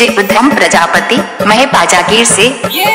जिपधम प्रजापति मह पाजागीर से ये